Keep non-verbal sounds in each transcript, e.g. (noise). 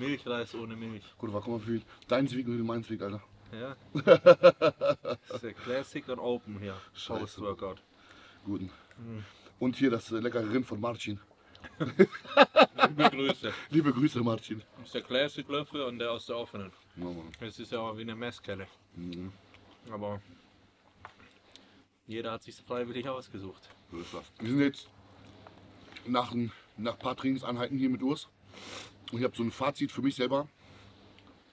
Milchreis ohne Milch. Gut, war guck mal, viel deins wiegt und meins wiegt, Alter. Ja. (laughs) das ist der Classic und Open hier. Scheiße. Post-Workout. Guten. Und hier das leckere Rind von Marcin. (laughs) Liebe Grüße. Liebe Grüße, Marcin. Das ist der Classic Löffel und der aus der offenen. Ja, Mann. Das ist ja auch wie eine Messkelle. Mhm. Aber jeder hat sich freiwillig ausgesucht. So ist das. Wir sind jetzt nach ein, nach paar Trainingseinheiten hier mit Urs. Und ich habe so ein Fazit für mich selber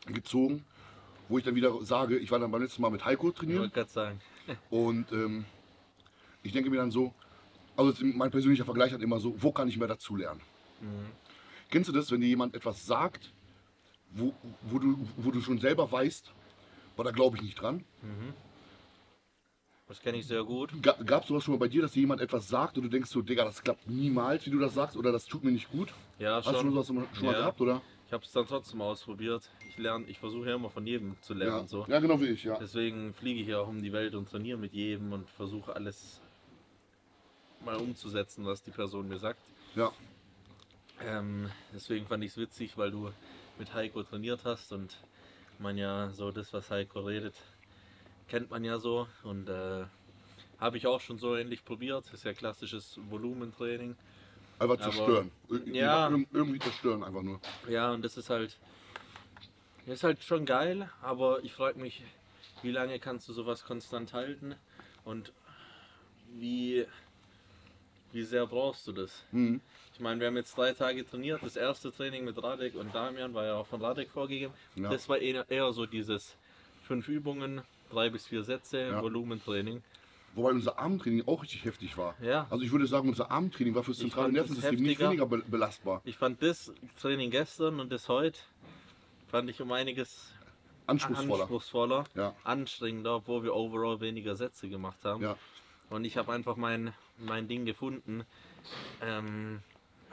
gezogen, wo ich dann wieder sage, ich war dann beim letzten Mal mit Heiko Ich trainieren. wollte gerade sagen. Und ähm, ich denke mir dann so, also mein persönlicher Vergleich hat immer so, wo kann ich mehr dazu lernen? Kennst du das, wenn dir jemand etwas sagt, wo, wo, du, wo du schon selber weißt, boah, da glaube ich nicht dran? Das kenne ich sehr gut. Gab es sowas schon mal bei dir, dass dir jemand etwas sagt und du denkst so, Digga, das klappt niemals, wie du das sagst, oder das tut mir nicht gut? Ja, Hast du schon sowas schon mal Ja. gehabt, oder? Ich habe es dann trotzdem ausprobiert. Ich lerne, ich versuche ja immer von jedem zu lernen Ja. so. ja, genau wie ich, ja. Deswegen fliege ich ja auch um die Welt und trainiere mit jedem und versuche alles mal umzusetzen, was die Person mir sagt. Ja, Ähm, deswegen fand ich es witzig, weil du mit Heiko trainiert hast und man ja so das, was Heiko redet, kennt man ja so und äh, habe ich auch schon so ähnlich probiert. Das ist ja klassisches Volumentraining. einfach Aber- zerstören. Ir- Ja. ir- Irgendwie zerstören einfach nur. Ja, und das ist halt, das ist halt schon geil, aber ich frage mich, wie lange kannst du sowas konstant halten und wie, wie sehr brauchst du das? Mhm. Ich meine, wir haben jetzt drei Tage trainiert. Das erste Training mit Radek und Damian war ja auch von Radek vorgegeben. Ja. Das war eher, eher so dieses fünf Übungen, drei bis vier Sätze, Ja. Volumentraining. Wobei unser Armtraining auch richtig heftig war. Ja. Also ich würde sagen, unser Armtraining war fürs Ich zentrale das Nervensystem nicht weniger be belastbar. Ich fand das Training gestern und das heute fand ich um einiges Anspruchsvoller. anspruchsvoller, Ja. anstrengender, obwohl wir overall weniger Sätze gemacht haben. Ja. Und ich habe einfach mein, mein Ding gefunden. Ähm,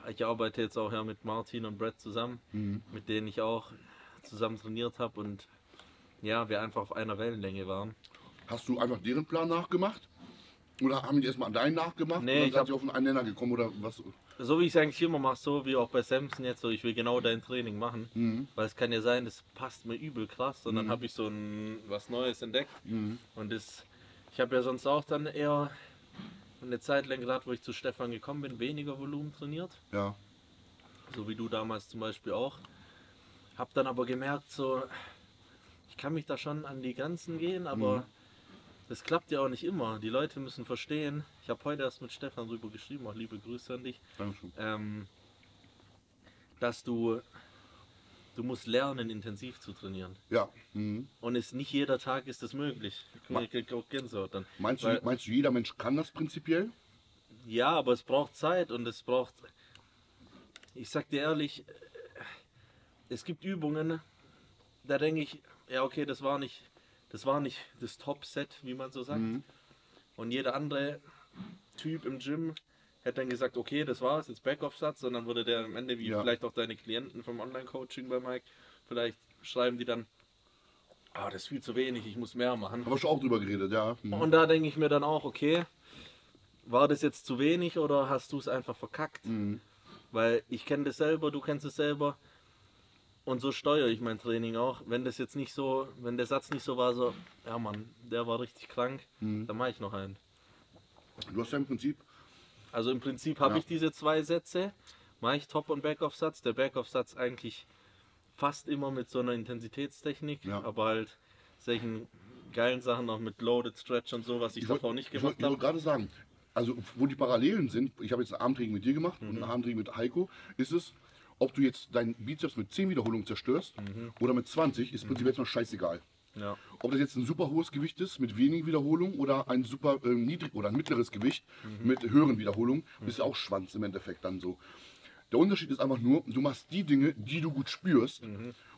ich arbeite jetzt auch ja mit Martin und Brett zusammen, Mhm. mit denen ich auch zusammen trainiert habe und ja, wir einfach auf einer Wellenlänge waren. Hast du einfach deren Plan nachgemacht? Oder haben die erstmal deinen nachgemacht? Nee, dann ich seid hab- ihr auf einen Nenner gekommen oder was? So wie ich es eigentlich immer mache, so wie auch bei Samson jetzt, so ich will genau dein Training machen. Mhm. Weil es kann ja sein, das passt mir übel krass und dann Mhm. habe ich so ein was Neues entdeckt. Mhm. Und das, ich habe ja sonst auch dann eher eine Zeit lang gerade, wo ich zu Stefan gekommen bin, weniger Volumen trainiert. Ja. So wie du damals zum Beispiel auch. Hab dann aber gemerkt, so, ich kann mich da schon an die Grenzen gehen, aber Mhm. das klappt ja auch nicht immer. Die Leute müssen verstehen. Ich habe heute erst mit Stefan drüber geschrieben, auch liebe Grüße an dich, Dankeschön. ähm, dass du, du musst lernen, intensiv zu trainieren. Ja. Mhm. Und es nicht jeder Tag ist das möglich. Ich krieg auch Gänsehaut dann. Meinst, Weil- du, meinst du, jeder Mensch kann das prinzipiell? Ja, aber es braucht Zeit und es braucht. Ich sag dir ehrlich, es gibt Übungen, da denke ich, ja okay, das war nicht, das war nicht das Top-Set, wie man so sagt. Mhm. Und jeder andere Typ im Gym hätte dann gesagt, okay, das war's, jetzt Backoff-Satz, und dann würde der am Ende, wie Ja. vielleicht auch deine Klienten vom Online-Coaching bei Mike, vielleicht schreiben die dann, ah, das ist viel zu wenig, ich muss mehr machen. Haben wir schon auch drüber geredet, ja. Mhm. Und da denke ich mir dann auch, okay, war das jetzt zu wenig oder hast du es einfach verkackt? Mhm. Weil ich kenne das selber, du kennst es selber. Und so steuere ich mein Training auch. Wenn das jetzt nicht so, wenn der Satz nicht so war, so, ja Mann, der war richtig krank, Mhm. dann mache ich noch einen. Du hast ja im Prinzip, Also im Prinzip habe Ja. ich diese zwei Sätze, mache ich Top- und Backoff-Satz. Der Backoff-Satz eigentlich fast immer mit so einer Intensitätstechnik, Ja. aber halt solchen geilen Sachen noch mit Loaded Stretch und so, was ich, wollt- davor nicht ich gemacht wollte ich wollte habe. gerade sagen, also wo die Parallelen sind, ich habe jetzt ein Armtraining mit dir gemacht und Mhm. ein Armtraining mit Heiko, ist es, ob du jetzt deinen Bizeps mit 10 Wiederholungen zerstörst Mhm. oder mit 20, ist prinzipiell erstmal scheißegal. Ja. Ob das jetzt ein super hohes Gewicht ist mit wenigen Wiederholungen oder ein super äh, niedrig oder ein mittleres Gewicht Mhm. mit höheren Wiederholungen, ist ja auch Schwanz im Endeffekt dann so. Der Unterschied ist einfach nur, du machst die Dinge, die du gut spürst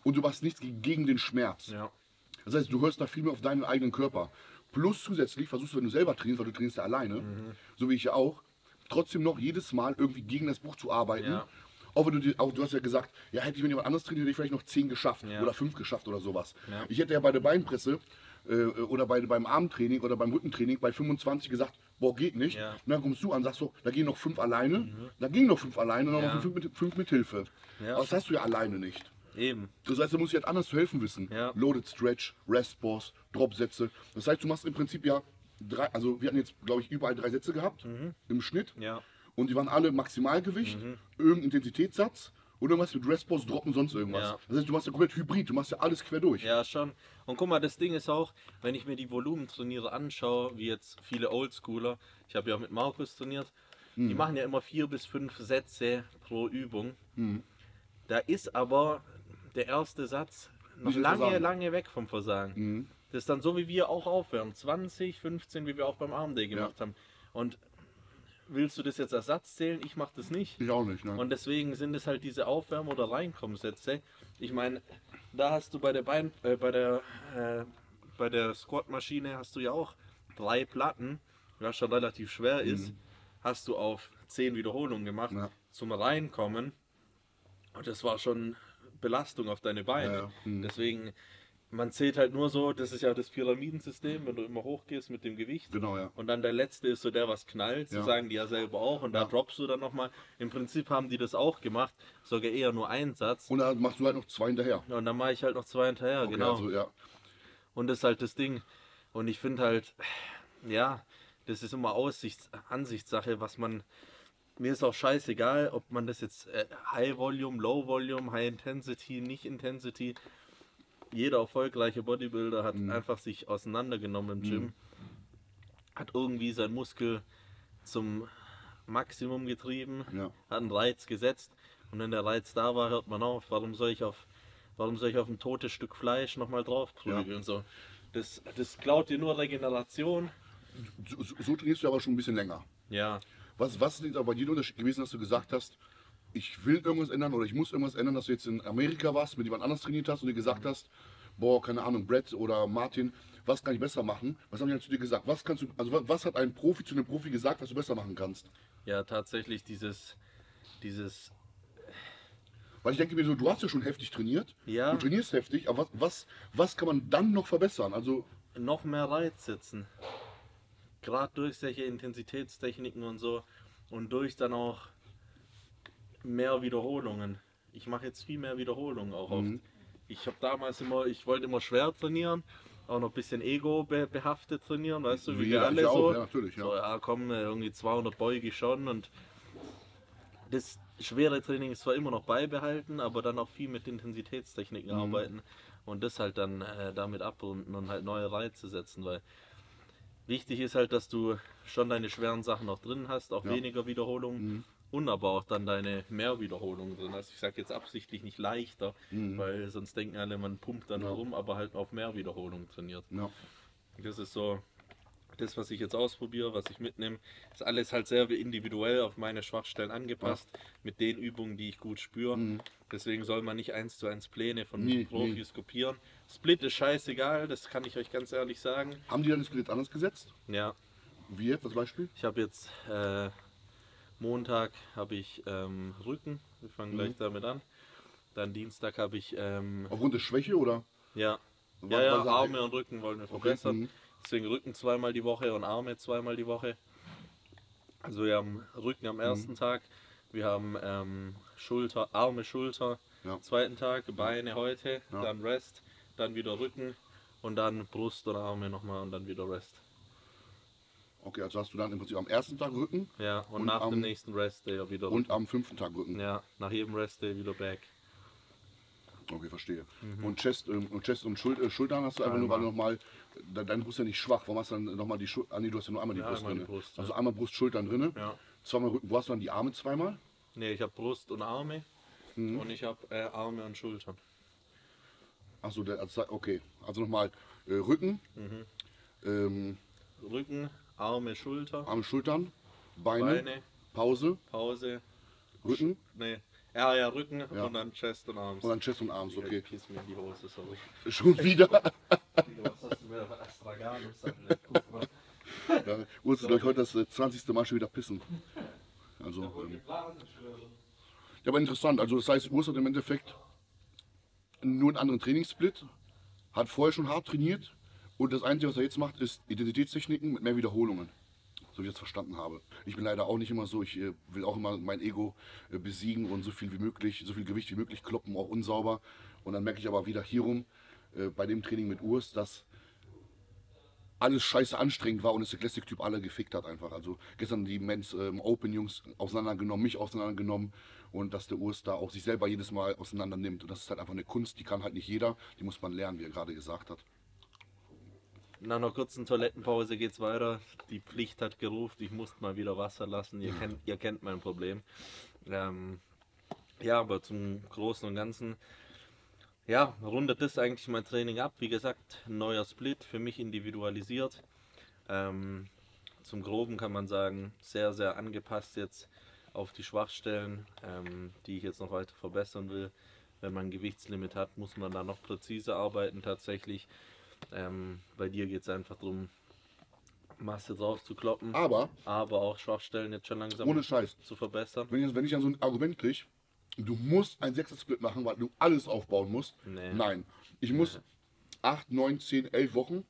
und du machst nichts ge- gegen den Schmerz. Mhm. Ja. Das heißt, du hörst da viel mehr auf deinen eigenen Körper. Plus zusätzlich versuchst du, wenn du selber trainierst, weil du trainierst ja alleine, Mhm. so wie ich ja auch, trotzdem noch jedes Mal irgendwie gegen das Buch zu arbeiten. Ja. Auch wenn du, auch, du hast ja gesagt, ja, hätte ich mit jemand anderes trainiert, hätte ich vielleicht noch 10 geschafft Ja. oder 5 geschafft oder sowas. Ja. Ich hätte ja bei der Beinpresse äh, oder bei, beim Armtraining oder beim Rückentraining bei 25 gesagt, boah, geht nicht. Ja. Mhm. Und dann kommst du an, sagst so, da gehen noch 5 alleine, da gingen noch 5 alleine und dann noch 5 mit, fünf mit Hilfe. Aber das hast du ja alleine nicht. Eben. Das heißt, du musst dir halt anders zu helfen wissen. Loaded Stretch, Rest Pause, Drop-Sätze. Das heißt, du machst im Prinzip ja drei, also wir hatten jetzt, glaube ich, überall drei Sätze gehabt im Schnitt. Ja. Und die waren alle Maximalgewicht, irgendein Intensitätssatz und irgendwas mit Rest Pause, Droppen, sonst irgendwas. Ja. Das heißt, du machst ja komplett Hybrid, du machst ja alles quer durch. Ja, schon. Und guck mal, das Ding ist auch, wenn ich mir die Volumentrainiere anschaue, wie jetzt viele Oldschooler, ich habe ja mit Markus trainiert, die Hm. machen ja immer vier bis fünf Sätze pro Übung. Hm. Da ist aber der erste Satz noch Nicht lange, lange weg vom Versagen. Mhm. Das ist dann so, wie wir auch aufwärmen. 20, 15, wie wir auch beim Armday gemacht haben. Und willst du das jetzt als Satz zählen? Ich mache das nicht. Ich auch nicht, ne? Und deswegen sind es halt diese Aufwärm- oder Reinkommsätze. Ich meine, da hast du bei der Bein, äh, bei der, äh, bei der Squat-Maschine hast du ja auch drei Platten, was schon relativ schwer ist. Hast du auf zehn Wiederholungen gemacht Ja. zum Reinkommen. Und das war schon Belastung auf deine Beine. Ja, ja. Mhm. Deswegen, man zählt halt nur so, das ist ja das Pyramidensystem, wenn du immer hochgehst mit dem Gewicht. Genau, ja. Und dann der letzte ist so der, was knallt. So Ja. sagen die ja selber auch. Und da Ja. droppst du dann nochmal. Im Prinzip haben die das auch gemacht. Sogar eher nur einen Satz. Und dann machst du halt noch zwei hinterher. Und dann mache ich halt noch zwei hinterher. Okay, genau. Also, ja. Und das ist halt das Ding. Und ich finde halt, ja, das ist immer Aussichts Ansichtssache, was man. Mir ist auch scheißegal, ob man das jetzt äh, High Volume, Low Volume, High Intensity, nicht Intensity. Jeder erfolgreiche Bodybuilder hat Mhm. einfach sich auseinandergenommen im Gym, hat irgendwie seinen Muskel zum Maximum getrieben, Ja. hat einen Reiz gesetzt und wenn der Reiz da war, hört man auf. Warum soll ich auf, warum soll ich auf ein totes Stück Fleisch nochmal drauf prügeln? So. Das, das klaut dir nur Regeneration. So, so, so trainierst du aber schon ein bisschen länger. Ja, Was, was ist aber bei dir der Unterschied gewesen, dass du gesagt hast, ich will irgendwas ändern oder ich muss irgendwas ändern, dass du jetzt in Amerika warst, mit jemand anders trainiert hast und dir gesagt hast, boah, keine Ahnung, Brett oder Martin, was kann ich besser machen? Was haben die dann zu dir gesagt? Was kannst du, also was hat ein Profi zu einem Profi gesagt, was du besser machen kannst? ja, tatsächlich dieses, dieses, Weil ich denke mir so, du hast ja schon heftig trainiert, Ja. du trainierst heftig, aber was, was, was kann man dann noch verbessern? Also, noch mehr Reiz setzen. Gerade durch solche Intensitätstechniken und so und durch dann auch mehr Wiederholungen. Ich mache jetzt viel mehr Wiederholungen auch oft. Mhm. Ich habe damals immer, ich wollte immer schwer trainieren, auch noch ein bisschen ego be behaftet trainieren, weißt du, wie, Wie wir alle ich auch, so. ja, natürlich, ja. So, ja, komm, äh, irgendwie 200 Beuge schon und das schwere Training ist zwar immer noch beibehalten, aber dann auch viel mit Intensitätstechniken Mhm. arbeiten und das halt dann äh, damit abrunden und halt neue Reize setzen, weil wichtig ist halt, dass du schon deine schweren Sachen noch drin hast, auch Ja. weniger Wiederholungen und aber auch dann deine Mehrwiederholungen drin hast. Ich sage jetzt absichtlich nicht leichter, weil sonst denken alle, man pumpt dann Ja. herum, aber halt auf mehr Wiederholungen trainiert. ja. Das ist so das, was ich jetzt ausprobiere, was ich mitnehme. Ist alles halt sehr individuell auf meine Schwachstellen angepasst, mit den Übungen, die ich gut spüre. Deswegen soll man nicht eins zu eins Pläne von Nee, Profis kopieren. Split ist scheißegal, das kann ich euch ganz ehrlich sagen. Haben die dann das Gerät anders gesetzt? Ja, Wie jetzt, das Beispiel? ich habe jetzt äh, Montag habe ich ähm, Rücken, wir fangen Mhm. gleich damit an. Dann Dienstag habe ich ähm, Aufgrund der Schwäche oder? Ja. Was- Ja, ja, Arme und Rücken wollen wir verbessern. mhm. Deswegen Rücken zweimal die Woche und Arme zweimal die Woche. Also wir haben Rücken am ersten Mhm. Tag, wir haben ähm, Schulter, Arme, Schulter, Ja. zweiten Tag, Beine heute, Ja. dann Rest, dann wieder Rücken und dann Brust und Arme nochmal und dann wieder Rest. Okay, also hast du dann im Prinzip am ersten Tag Rücken Ja, und, Und nach am- dem nächsten Rest Day wieder und am fünften Tag Rücken. Ja, nach jedem Rest Day wieder Back. Okay, verstehe. Mhm. Und Chest, ähm, und Chest und Schul äh, Schultern hast du einfach nur, weil du nochmal, de deine Brust ist ja nicht schwach. Warum hast du dann nochmal die Schultern? Ah, nee, du hast ja nur einmal die Ja, Brust einmal die drin. Brust, also einmal Brust, Schultern drin. Ja. Zweimal Rücken. Wo hast du dann die Arme zweimal? Ne, ich habe Brust und Arme Mhm. und ich habe äh, Arme und Schultern. Achso, also, okay. Also nochmal äh, Rücken, Mhm. ähm, Rücken, Arme, Schulter, Arme, Schultern, Beine, Beine, Pause, Pause, Rücken nee, ja, ja, Rücken Ja. und dann Chest und Arms. und dann Chest und Arms. Okay. Ich piss mir in die Hose, sorry. (laughs) Schon wieder. Was hast du mir Astragalus Guck mal. Ja, Urs ist, glaube ich, heute das äh, 20. Mal schon wieder pissen. Also, ähm, ja, aber interessant. Also, das heißt, Urs hat im Endeffekt nur einen anderen Trainingssplit, hat vorher schon hart trainiert und das Einzige, was er jetzt macht, ist Identitätstechniken mit mehr Wiederholungen. so wie ich das verstanden habe. Ich bin leider auch nicht immer so, ich äh, will auch immer mein Ego äh, besiegen und so viel wie möglich, so viel Gewicht wie möglich kloppen, auch unsauber. Und dann merke ich aber wieder hierum, äh, bei dem Training mit Urs, dass alles scheiße anstrengend war und es der Classic-Typ alle gefickt hat einfach. Also gestern die Men's ähm, Open-Jungs auseinandergenommen, mich auseinandergenommen und dass der Urs da auch sich selber jedes Mal auseinander nimmt. Und das ist halt einfach eine Kunst, die kann halt nicht jeder, die muss man lernen, wie er gerade gesagt hat. Nach einer kurzen Toilettenpause geht's weiter. Die Pflicht hat gerufen, ich musste mal wieder Wasser lassen. Ihr kennt, ihr kennt mein Problem. Ähm, ja, aber zum Großen und Ganzen, ja, rundet das eigentlich mein Training ab. Wie gesagt, neuer Split, für mich individualisiert. Ähm, zum Groben kann man sagen, sehr, sehr angepasst jetzt auf die Schwachstellen, ähm, die ich jetzt noch weiter verbessern will. Wenn man ein Gewichtslimit hat, muss man da noch präziser arbeiten tatsächlich. Ähm, bei dir geht es einfach darum, Masse drauf zu kloppen, Aber, aber auch Schwachstellen jetzt schon langsam ohne Scheiß, zu verbessern. wenn ich, wenn ich dann so ein Argument kriege, du musst ein Sechser-Split machen, weil du alles aufbauen musst. Nee. Nein, ich muss 8, 9, 10, 11 Wochen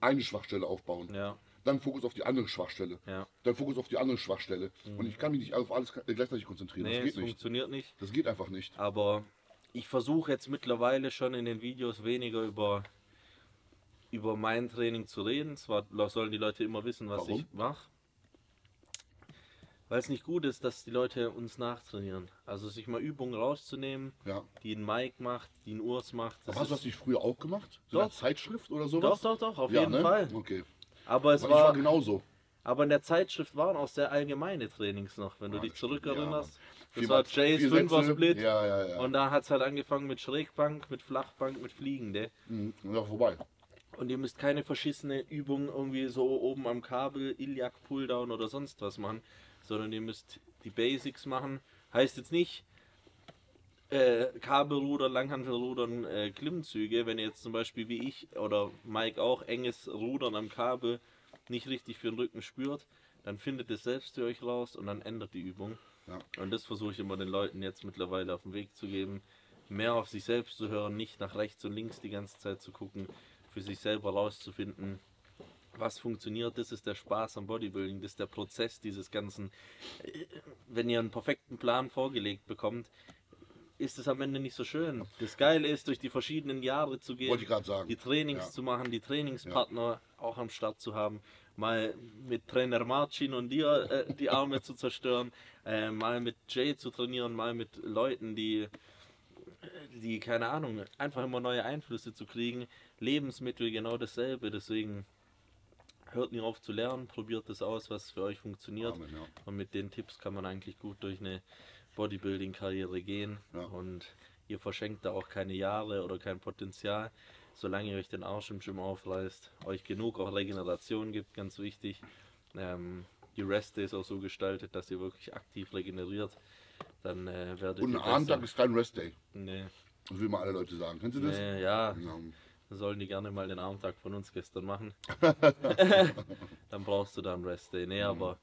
eine Schwachstelle aufbauen. Mhm. Ja, Dann Fokus auf die andere Schwachstelle. ja. Mhm. Dann Fokus auf die andere Schwachstelle. Und ich kann mich nicht auf alles gleichzeitig konzentrieren. Nee, das es geht nicht. funktioniert nicht. Das geht einfach nicht. Aber ich versuche jetzt mittlerweile schon in den Videos weniger über, über mein Training zu reden. Zwar sollen die Leute immer wissen, was Warum? ich mache. Weil es nicht gut ist, dass die Leute uns nachtrainieren. Also sich mal Übungen rauszunehmen, Ja. die ein Mike macht, die ein Urs macht. Das Aber hast du das nicht früher auch gemacht? So Doch. Zeitschrift oder doch, sowas? doch, doch, auf ja, jeden ne? Fall. Okay. Aber es war war, genauso. aber in der Zeitschrift waren auch sehr allgemeine Trainings noch, wenn du Ja, dich das zurückerinnerst. das Vier war Jays vier Fünfer Sätze. Split. Ja, ja, ja. Und da hat es halt angefangen mit Schrägbank, mit Flachbank, mit Fliegende. Mhm. Ja, vorbei. Und ihr müsst keine verschissene Übung irgendwie so oben am Kabel, Iliac Pulldown oder sonst was machen, sondern ihr müsst die Basics machen. Heißt jetzt nicht äh, Kabelruder, Langhantelrudern, äh, Klimmzüge. Wenn ihr jetzt zum Beispiel wie ich oder Mike auch enges Rudern am Kabel nicht richtig für den Rücken spürt, dann findet es selbst für euch raus und dann ändert die Übung. Ja. Und das versuche ich immer den Leuten jetzt mittlerweile auf den Weg zu geben. Mehr auf sich selbst zu hören, nicht nach rechts und links die ganze Zeit zu gucken, für sich selber rauszufinden, was funktioniert. Das ist der Spaß am Bodybuilding, das ist der Prozess dieses Ganzen. Äh, Wenn ihr einen perfekten Plan vorgelegt bekommt, ist es am Ende nicht so schön. Das Geile ist, durch die verschiedenen Jahre zu gehen, die Trainings Ja. zu machen, die Trainingspartner auch am Start zu haben, mal mit Trainer Marcin und dir äh, die Arme zu zerstören, äh, mal mit Jay zu trainieren, mal mit Leuten, die, die, keine Ahnung, einfach immer neue Einflüsse zu kriegen. Lebensmittel genau dasselbe, deswegen hört nie auf zu lernen, probiert das aus, was für euch funktioniert. Amen, ja. Und mit den Tipps kann man eigentlich gut durch eine Bodybuilding-Karriere gehen. Ja. Und ihr verschenkt da auch keine Jahre oder kein Potenzial, solange ihr euch den Arsch im Gym aufreißt, euch genug auch Regeneration gibt, ganz wichtig. Ähm, die Rest Days auch so gestaltet, dass ihr wirklich aktiv regeneriert. Dann äh, werdet Und ein Abendtag ist kein Rest-Day. Nee, Das will mal alle Leute sagen. Kennst du das? nee, ja, Ja. sollen die gerne mal den Abendtag von uns gestern machen. (laughs) (laughs) Dann brauchst du da einen Rest Day. Nee, aber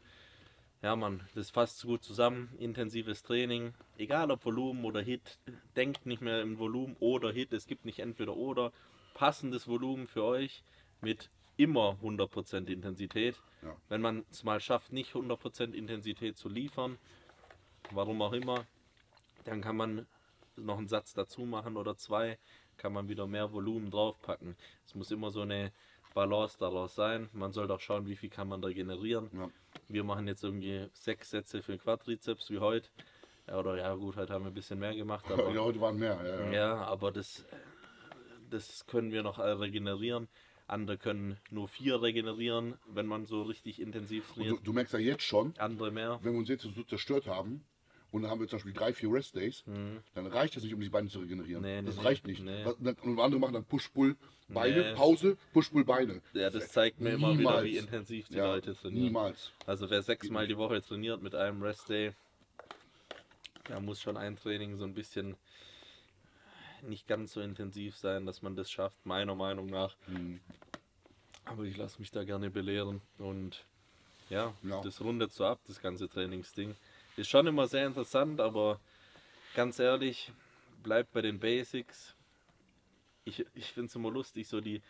ja, Mann, das fasst so gut zusammen. Intensives Training, egal ob Volumen oder Hit. Denkt nicht mehr im Volumen oder Hit. Es gibt nicht entweder oder. Passendes Volumen für euch mit immer 100% Intensität. Ja. Wenn man es mal schafft, nicht 100% Intensität zu liefern, warum auch immer, dann kann man noch einen Satz dazu machen oder zwei, kann man wieder mehr Volumen draufpacken. Es muss immer so eine Balance daraus sein. Man soll doch schauen, wie viel kann man da generieren. Ja. Wir machen jetzt irgendwie sechs Sätze für den Quadrizeps wie heute. Ja, oder ja gut, heute haben wir ein bisschen mehr gemacht, (laughs) aber ja, heute waren mehr. Ja, ja. ja, aber das, das können wir noch regenerieren. Andere können nur vier regenerieren, wenn man so richtig intensiv Und du, trainiert. du merkst ja jetzt schon, Andere mehr. wenn wir uns jetzt so zerstört haben und dann haben wir zum Beispiel drei, vier Rest-Days, dann reicht das nicht, um die Beine zu regenerieren. Mhm. Nee, nee, das reicht nicht. Nee. Und andere machen dann Push-Pull, Beine. Pause, Push-Pull, Beine. Ja, das zeigt mir immer wieder, Niemals. wie intensiv die Ja, Leute trainieren. Niemals. Also wer sechsmal die Woche trainiert mit einem Rest-Day, da muss schon ein Training so ein bisschen nicht ganz so intensiv sein, dass man das schafft, meiner Meinung nach. Hm. Aber ich lasse mich da gerne belehren und ja, Ja. das rundet so ab, das ganze Trainingsding. Ist schon immer sehr interessant, aber ganz ehrlich, bleibt bei den Basics. Ich, ich finde es immer lustig, so die,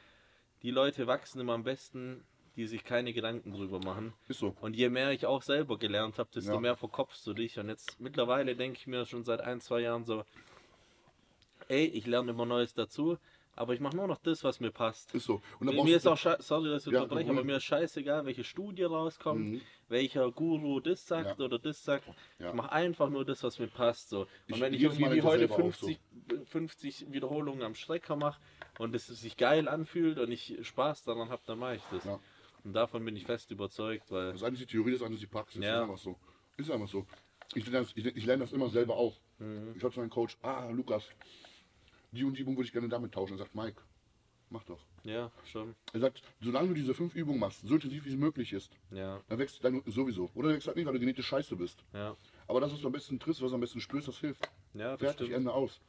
die Leute wachsen immer am besten, die sich keine Gedanken drüber machen. Ist so. Und je mehr ich auch selber gelernt habe, desto Ja. mehr verkopfst du dich. Und jetzt mittlerweile denke ich mir schon seit ein, zwei Jahren so, ey, ich lerne immer Neues dazu, aber ich mache nur noch das, was mir passt. Ist so. Und Mir, ist auch sorry, dass ich Ja, unterbreche, aber mir ist scheißegal, welche Studie rauskommt, Mhm. welcher Guru das sagt Ja. oder das sagt. Ja. Ich mache einfach nur das, was mir passt. So. Und Ich- wenn ich irgendwie wie heute selber auch so. 50, 50 Wiederholungen am Strecker mache und es sich geil anfühlt und ich Spaß daran habe, dann mache ich das. Ja. Und davon bin ich fest überzeugt, weil Das eine ist die Theorie, das andere ist die Praxis. Ja. Ist einfach so. Ist einfach so. Ich, lerne das- ich, ich lerne das immer selber auch. Mhm. Ich habe zu meinem Coach, ah, Lukas, die und die Übung würde ich gerne damit tauschen. Er sagt, Mike, mach doch. ja, schon. Er sagt, solange du diese fünf Übungen machst, so intensiv wie es möglich ist, Ja, dann wächst dein Rücken sowieso. Oder wächst halt nicht, weil du genetisch scheiße bist. ja. Aber das, was du am besten triffst, was du am besten spürst, das hilft. Ja, das Fertig, stimmt. Ende aus.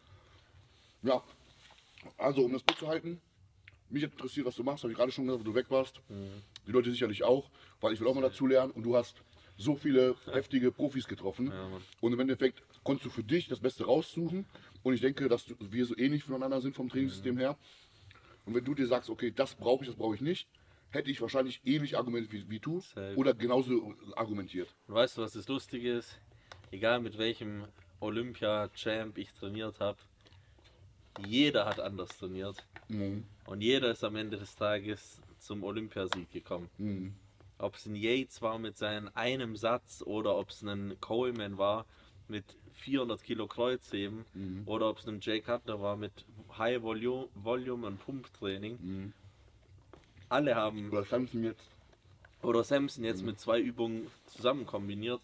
Ja, also um das gut zu halten, mich interessiert, was du machst, habe ich gerade schon gesagt, wo du weg warst. Mhm. Die Leute sicherlich auch, weil ich will auch mal dazu lernen und du hast so viele (laughs) heftige Profis getroffen. Ja, und im Endeffekt konntest du für dich das Beste raussuchen. Und ich denke, dass wir so ähnlich voneinander sind vom Trainingssystem her. Und wenn du dir sagst, okay, das brauche ich, das brauche ich nicht, hätte ich wahrscheinlich ähnlich argumentiert wie, wie du Safe. oder genauso argumentiert. Und weißt du, was das Lustige ist? Egal mit welchem Olympia-Champ ich trainiert habe, jeder hat anders trainiert. Mhm. Und jeder ist am Ende des Tages zum Olympiasieg gekommen. Mhm. Ob es ein Yates war mit seinem einem Satz oder ob es ein Coleman war mit 400 Kilo Kreuzheben Mhm. oder ob es ein Jay Cutler war mit High Volume, Volume und Pumptraining. Mhm. Alle haben Oder Samson jetzt. Oder Samson jetzt mit zwei Übungen zusammen kombiniert.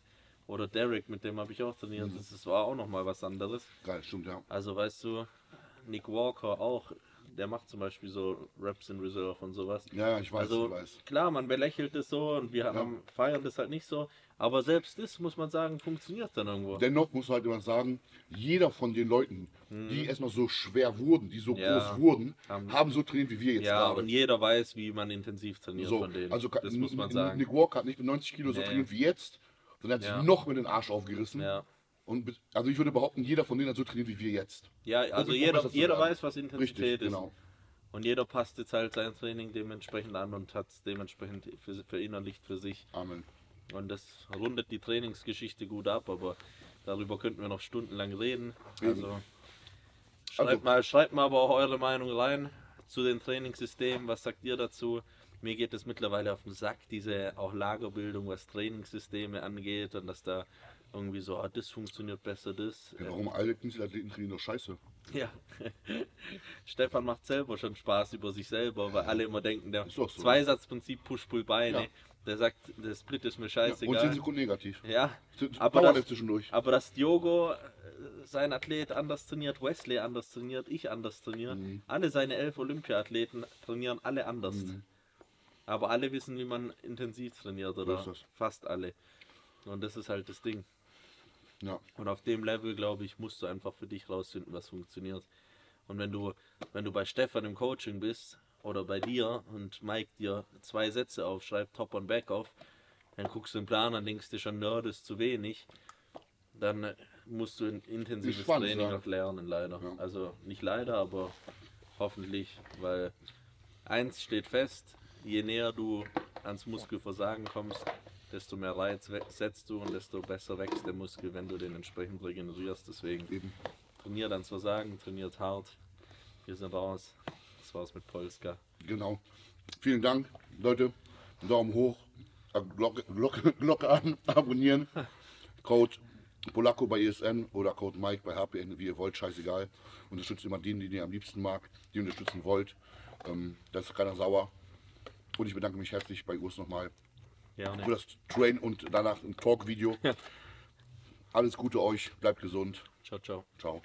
Oder Derek, mit dem habe ich auch trainiert. Das ist- war auch nochmal was anderes. Geil, stimmt, ja. Also weißt du, Nick Walker auch, der macht zum Beispiel so Raps in Reserve und sowas. Ja, ich weiß, also ich weiß. klar, man belächelt es so und wir haben, feiern das halt nicht so. Aber selbst das, muss man sagen, funktioniert dann irgendwo. Dennoch muss man halt immer sagen, jeder von den Leuten, die erstmal so schwer wurden, die so. Ja. groß wurden, Haben- haben so trainiert wie wir jetzt ja, gerade. und jeder weiß, wie man intensiv trainiert So, von denen. also das muss man sagen. Nick Walker hat nicht mit 90 Kilo so Nee. trainiert wie jetzt, sondern hat Ja. sich noch mit den Arsch aufgerissen. Ja. Und also ich würde behaupten, jeder von denen hat so trainiert wie wir jetzt. Ja, also um jeder, zu jeder weiß, was Intensität Richtig, ist. genau. Und jeder passt jetzt halt sein Training dementsprechend an und hat es dementsprechend für, verinnerlicht für sich. Amen. Und das rundet die Trainingsgeschichte gut ab, aber darüber könnten wir noch stundenlang reden. Eben. Also schreibt, Also- mal, schreibt mal aber auch eure Meinung rein zu den Trainingssystemen. Was sagt ihr dazu? Mir geht es mittlerweile auf den Sack, diese auch Lagerbildung, was Trainingssysteme angeht und dass da irgendwie so, ah, das funktioniert besser, das. Ja, warum alle Künstlerathleten trainieren doch scheiße? Ja. (laughs) Stefan macht selber schon Spaß über sich selber, weil alle immer denken, der so. Zweisatzprinzip Push-Pull-Beine, Ja. der sagt, der Split ist mir Ja, und 10 scheißegal. Sekunden negativ. Ja, aber Powernap das, zwischendurch. aber dass Diogo äh, sein Athlet anders trainiert, Wesley anders trainiert, ich anders trainiere, Mhm. alle seine elf Olympiathleten trainieren alle anders. Mhm. Aber alle wissen, wie man intensiv trainiert, oder fast alle. Und das ist halt das Ding. Ja. Und auf dem Level, glaube ich, musst du einfach für dich rausfinden, was funktioniert. Und wenn du, wenn du bei Stefan im Coaching bist oder bei dir und Mike dir zwei Sätze aufschreibt, Top und Back auf, dann guckst du den Plan an, denkst dir schon, Nerd ist zu wenig. Dann musst du ein intensives Training ja. noch lernen, leider. Ja. Also nicht leider, aber hoffentlich, weil eins steht fest, je näher du ans Muskelversagen kommst, desto mehr Reiz setzt du und desto besser wächst der Muskel, wenn du den entsprechend regenerierst. Deswegen Eben. trainiert ans Versagen, trainiert hart. Wir sind raus. Das war's mit Polska. Genau. Vielen Dank, Leute. Daumen hoch, äh, Glocke, Glocke, (laughs) Glocke an, (laughs) abonnieren. Code Polacco bei ESN oder Code Mike bei HPN, wie ihr wollt, scheißegal. Unterstützt immer den, den ihr am liebsten mag, die ihr unterstützen wollt. Ähm, da ist keiner sauer. Und ich bedanke mich herzlich bei Urs nochmal für Gerne. das Train und danach ein Talk-Video. Alles Gute euch, bleibt gesund. Ciao, ciao. Ciao.